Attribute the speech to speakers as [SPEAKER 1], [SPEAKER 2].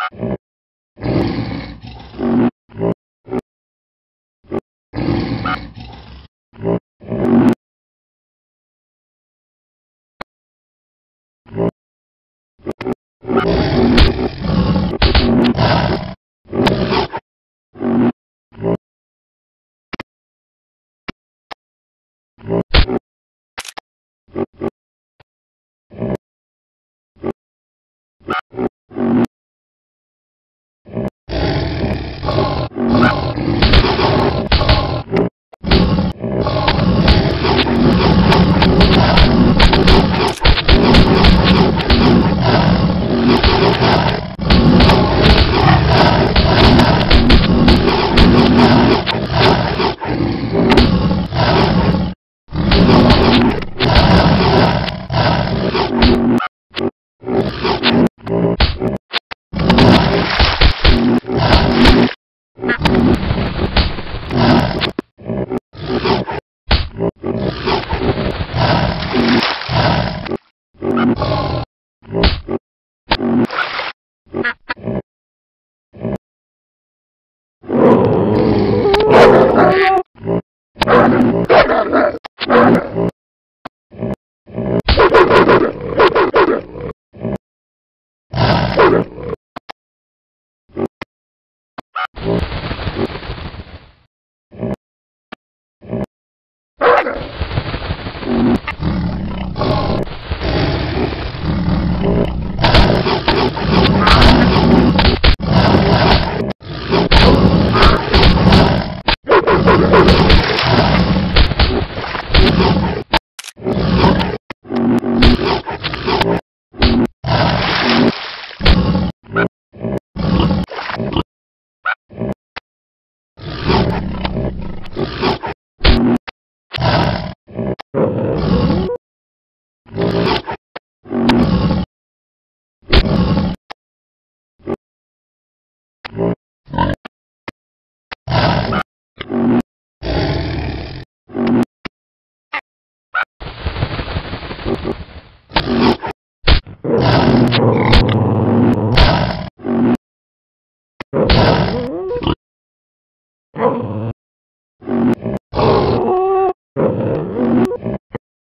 [SPEAKER 1] Oh. Oh.